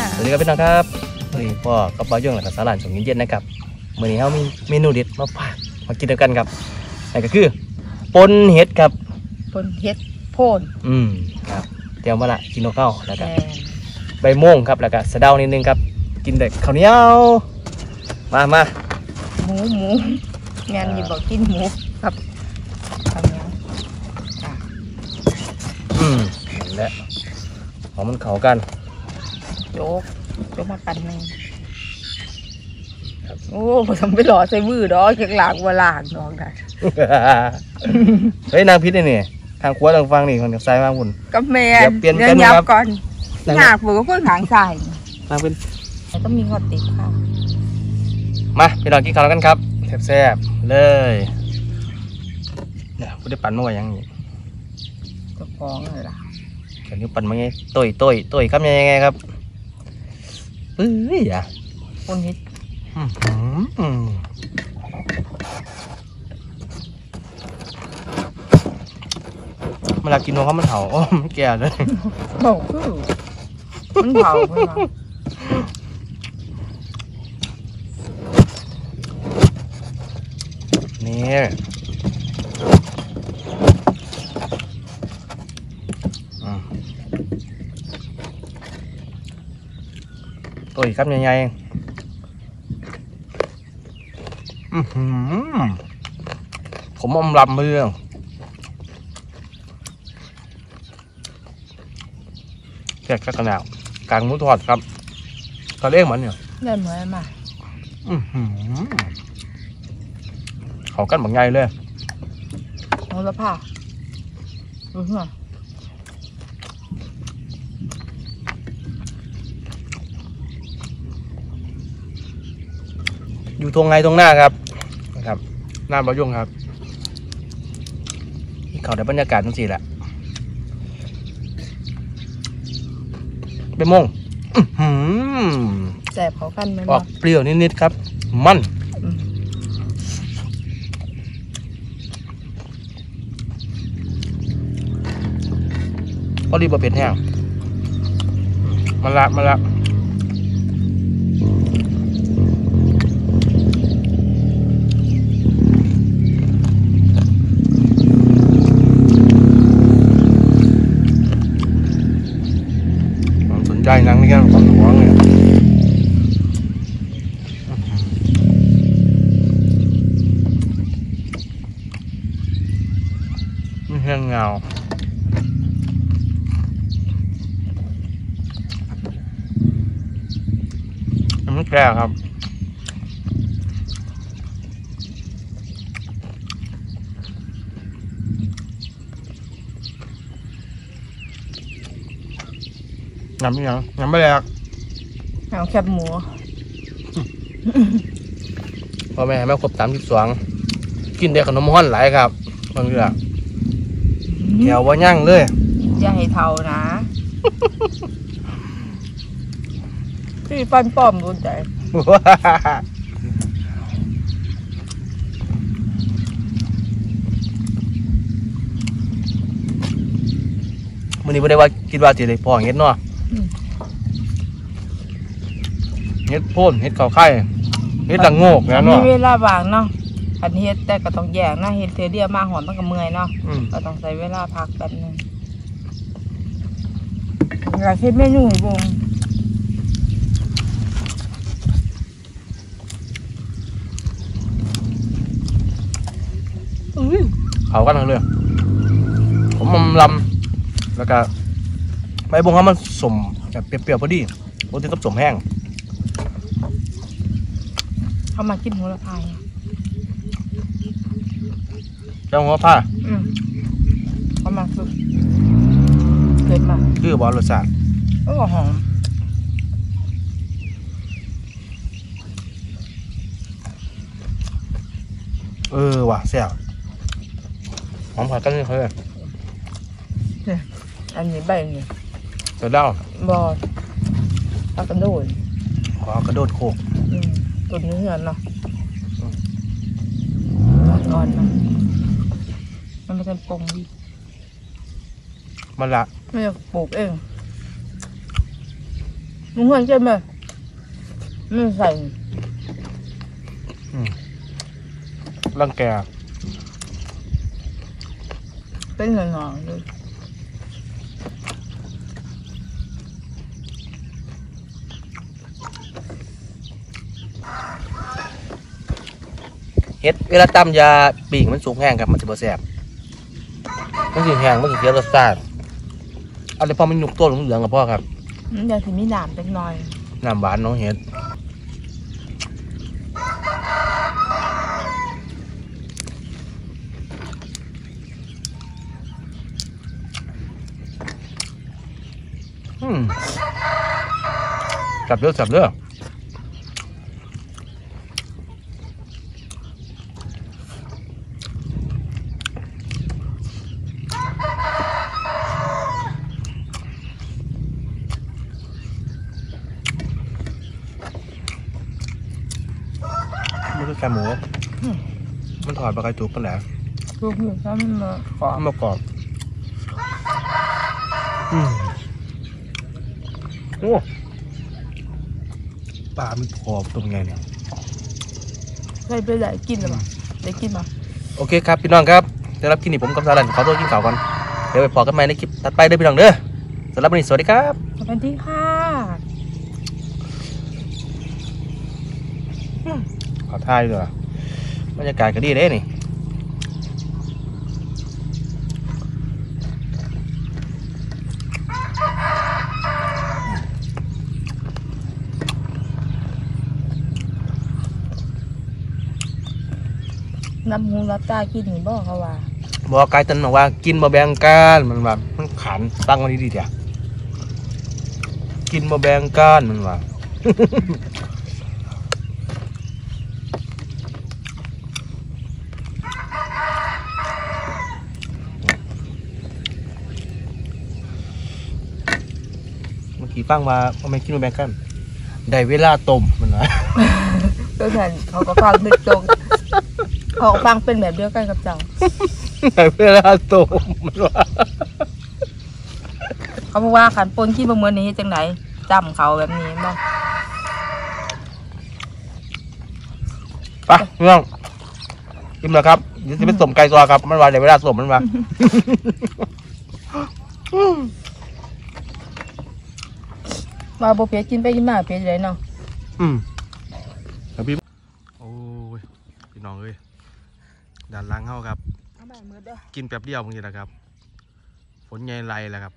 ค่ะสวัสดีครับพี่น้องครับวันนี้พ่อกับป้าย่งหลังกับสาลานสมเย็นๆนะครับมื่อนี้เรามีเมนูเด็ดมาฝากมากินด้วยกันครับนั่นก็คือปนเห็ดครับปนเฮ็ดโพนอืมครับเตรียมมาละกินข้าวแล้วก็แม่ใบม่วงครับแล้วก็สะเดานิดนึงครับ กินเด็กข้าวเหนียวมามาหมูหมูงานนี่บอกกินหมูครับทำยังอะอืมนั่นแหละหอมมันเข้ากัน โจ๊กโจ๊กมาปั่นหนึ่งครับโอ้ผสมไปหล่อใส่มือดอกจากหลากว่าหลากดอกได้เฮ้ยนางพิษนี่นี่ทางขวาทางฟังนี่คนกับซ้ายมาคุณกับแม่เดี๋ยวเปลี่ยนกันดี๋วยับครับก่อนหากผมก็คนหางใส่มาเป็นแต่ต้องมีหอดติดค่ะมาพี่น้องกินข้าวแล้วกันครับแซ่บๆเลยเนี่ยพูดได้ปั่นมาไว้ยังนี่เจะฟ้าของเลยล่ะเดี๋ยวนี้ปั่นมาไงต้ยต้ยต้ยครับยังไงครับ เอ้ยอะคนเฮ็ดอื้อหืออืมเวลากินนมเขามันเห่าโอ้มันแก่เลยเผาคือมันเผาเพื่อนว่า นี่อืม ตัวอีกครับใหญ่ๆอือหือผมอมลำมือแค่กระหนาวกลางมุ้ทอดครับตอนเรียกมันเนี่ยได้เหมือนมาอือหือเขากันแบบไงเลยโหระพาดูเหรอ อยู่ตรงไงตรงหน้าครับนะครับหน้าบะยงครับนี่เขาได้บรรยากาศทั้งสี่แหละเป็นโมงอื้อหือแสบเขากันไหมออกเปรี้ยวนิดๆครับ มันอืมพอดีบะเผ็ดแห้งมาละมาละผมสนใจ ตันี่แค่ความหงเนี่ยไม่แห้งเงามันแก่ครับ น้ำยังน้ำไม่แลกเอาแคบหมูพ่อแม่ให้แม่ครบสามสิบสองกินได้ขนมห้อนหลายครับบางเรื่องแถวว่ายั่งเลยอย่าให้เท่านะพี่ปั้นป้อมรู้ใจมันนี้ไม่ได้ว่าคิดว่าสิได้พอเห็ดเนาะ เห็ดโพ่นเห็ดข้าวไข่เห็ดละโงกแล้วมีเนาะเวลาว่างเนาะอันเฮ็ดแต่ก็ต้องแยกนะเฮ็ดเทอเดียวมาหอมมันก็เมื่อยเนาะอืมก็ต้องใช้เวลาพักแป๊บนึงอยากเฮ็ดเมนูให้เบ่งเขากันทั้งเรื่องผมมำลำแล้วก็ ใบบงเขามันสมแบบเปรี้ยวๆพอดีรสที่กับสมแห้งเขามากินโหัวละพายเจ้าหัวผ้าอืมเขามาสุดเกิดมาคือบอลรสชาติโอ้หอมเออว่ะแซ่บหอมผัดกันนี่เขาเลยอันนี้ใบนี่ เสร็จแล้วบอดพักกันโดนขอกระโดดโคกอืมต้นเนื้อเนาะอ่อนๆเนาะมันไม่ใช่ปรุงดิมันละไม่ได้ปลูกเองมึงเห็นใช่ไหมไม่ใส่ร่างแกเป็นหน่อยๆเลย เฮ็ดเวลาตำยาปีกมันสูงแห้งครับมันจะบ่แซ่บมันสิแห้งมันสิเสียรสชาติเอาเลยพอมันหนุกตัวเหลืองๆกับพ่อครับมันอยากสิมีหนามเล็กน้อยน้ำหวานน้องเฮ็ดอืมจับเด้อจับเด้อมั คือแคบหมูมันถอดปลากระจุกกันแหละลูกอยู่ถ้ามันมาขอมันมากรอบอืมโอ้ปลามันขอบตรงไงเนี่ยใส่ไปไหนกินหรือเปล่าได้กินมาโอเคครับพี่น้องครับได้รับกินนี่ผมกับสารันขอตัวกินข้าวก่อนเดี๋ยวไปพอกันใหม่ในคลิปถัดไปเด้อพี่น้องเด้อสำหรับวันนี้สวัสดีครับสวัสดีค่ะ ขอท่ายด้วยบรรยากาศก็ดีเด้นี่น้ำหูรับตากินนี่บอกเขาว่าบอกไกด์ตันบอกว่ากินมาแบ่งกันมันแบบมันขันตั้งไว้ดีๆเดียวกินมาแบ่งกันมันว่า เมื่อกี้ฟังมาว่าไม่กินมาแบ่งกันได้เวลาต้มมันว่าเพื่อนเขาก็ฟังนึกตรงเขาก็ฟังเป็นแบบเดียวกันกับเจ้า ได้เวลาต้มมันว่าเขาบอกว่าขันปนขี้บะเมือนนี้จังไหนจำเขาแบบนี้บ้างไปเรื่องกินแล้วครับเดี๋ยวจะไปต้มไก่ตัวครับมันว่าได้เวลาต้มมันว่า ว่าโบเปียกินไปกินมาเปียจะได้เนาะอืมครับพี่โอ้ยพี่น้องเอ้ยด้านหล่างเฮาครับ เอาแบบมือเด้อกินแป๊บเดียวมึงนี่แหละครับ ฝนใหญ่ไรแล้วครับ